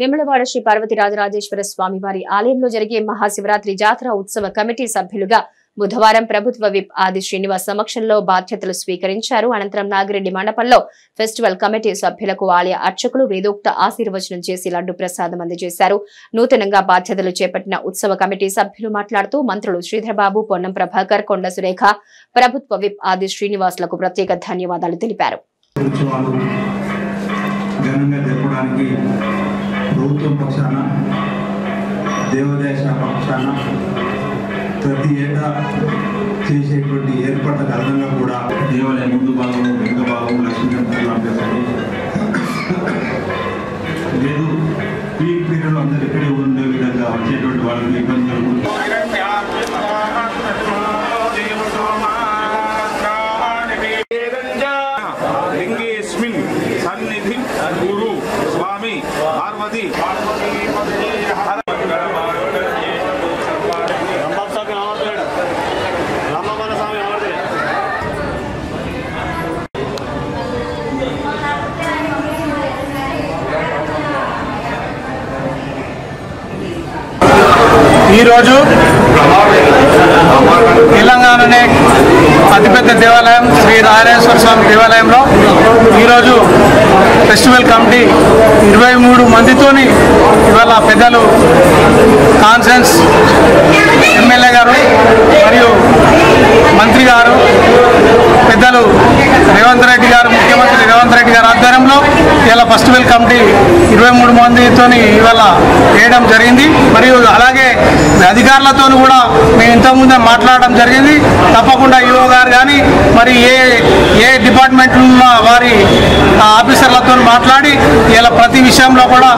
వేములవాడ శ్రీ పార్వతి రాజరాజేశ్వర స్వామి వారి ఆలయంలో జరిగే మహాశివరాత్రి జాతర ఉత్సవ కమిటీ సభ్యులుగా బుధవారం ప్రభుత్వ విప్ ఆది శ్రీనివాస్ సమక్షంలో బాధ్యతలు స్వీకరించారు. అనంతరం నాగిరెడ్డి మండపంలో ఫెస్టివల్ కమిటీ సభ్యులకు ఆలయ అర్చకులు వేదోక్త ఆశీర్వచనం చేసి లడ్డు ప్రసాదం అందజేశారు. నూతనంగా బాధ్యతలు చేపట్టిన ఉత్సవ కమిటీ సభ్యులు మాట్లాడుతూ మంత్రులు శ్రీధర్బాబు పొన్నం ప్రభాకర్ కొండ సురేఖ ప్రభుత్వ విప్ ఆది శ్రీనివాసులకు ప్రత్యేక ధన్యవాదాలు తెలిపారు. ప్రభుత్వం పక్షాన దేవాదాయ శాఖ పక్షాన ప్రతి ఏటా చేసేటువంటి ఏర్పాట్ల కారణంగా కూడా దేవాలయం ముందు భాగం వెనుక భాగం లక్ష్మీనారాయణ అభ్యర్థి లేదు పీక్ పీరియడ్లో ఇక్కడే ఉండే విధంగా వచ్చేటువంటి వాళ్ళకి ఇబ్బందులు. స్వామి పార్వతి ఈరోజు తెలంగాణనే అతిపెద్ద దేవాలయం శ్రీ నారాయణేశ్వర స్వామి దేవాలయంలో ఈరోజు ఫెస్టివల్ కమిటీ ఇరవై మూడు మందితోని ఇవాళ పెద్దలు కాన్ఫరెన్స్ ఎమ్మెల్యే గారు మరియు మంత్రి గారు పెద్దలు రేవంత్ రెడ్డి గారు ముఖ్యమంత్రి రేవంత్ రెడ్డి గారు ఆధ్వర్యంలో ఇలా ఫెస్టివల్ కమిటీ మందితో ఇవాళ వేయడం జరిగింది. మరియు అలాగే అధికారులతో కూడా మేము ఇంతకుముందే మాట్లాడడం జరిగింది. తప్పకుండా ఈఓ గారు కానీ మరి ఏ ఏ డిపార్ట్మెంట్లో ఉన్న వారి ఆఫీసర్లతో మాట్లాడి ఇలా ప్రతి విషయంలో కూడా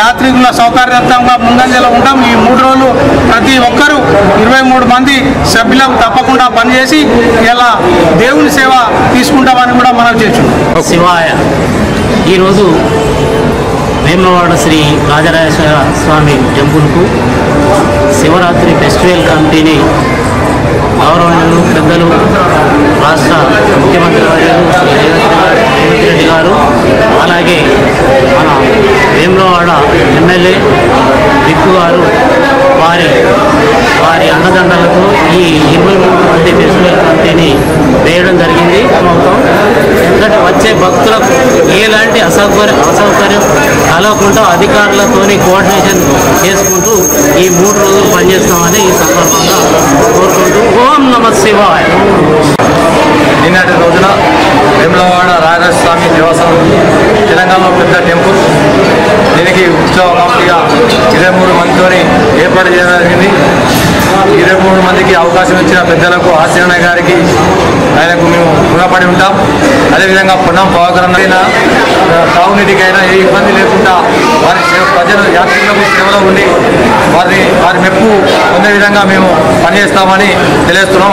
యాత్రికుల సౌకర్యవంతంగా ముందంజలో ఉంటాం. ఈ మూడు రోజులు ప్రతి ఒక్కరూ ఇరవై మూడు మంది సభ్యులకు తప్పకుండా పనిచేసి ఇలా దేవుని సేవ తీసుకుంటామని కూడా మనం చేస్తున్నాం. శివాయ ఈరోజు వేములవాడ శ్రీ రాజరాజేశ్వర స్వామి టెంపుల్కు శివరాత్రి ఫెస్టివల్ కమిటీని గౌరవనీయులు పెద్దలు రాష్ట్ర ముఖ్యమంత్రి వర్యులు రేవంత్ రెడ్డి- రేవంత్ రెడ్డి గారు అలాగే మన వేములవాడ ఎమ్మెల్యే దిక్కు గారు వారి వారి అండదండలతో ఈ ఇరవై మూడు మంది ఫెస్టివల్ కమిటీని వేయడం జరిగింది. మొత్తం. ఎందుకంటే వచ్చే భక్తులకు ఎలాంటి అసౌకర్యం అసౌకర్యం కలవకుండా అధికారులతోని కోఆర్డినేషన్ చేసుకుంటూ ఈ మూడు రోజులు పనిచేస్తామని ఈ సందర్భంగా కోరుకుంటూ ఓం నమ శివాయ. నిన్నటి రోజున వేములవాడ రాజస్వామి దేవస్థానం తెలంగాణలో పెద్ద టెంపుల్. దీనికి ఉత్సవ కమిటీగా ఇరవై మూడు మందితోని ఏర్పాటు చేయడం జరిగింది. ఇరవై మూడు మందికి అవకాశం ఇచ్చిన పెద్దలకు ఆశీర్ణ గారికి ఆయనకు మేము రుణపడి ఉంటాం. అదేవిధంగా పొన్నం పవకరణ తాగునీటికైనా ఏ ఇబ్బంది లేకుండా వారి ప్రజలు యాత్రికులకు సేవలో ఉండి వారిని వారి మెప్పు పొందే విధంగా మేము పనిచేస్తామని తెలియజేస్తున్నాం.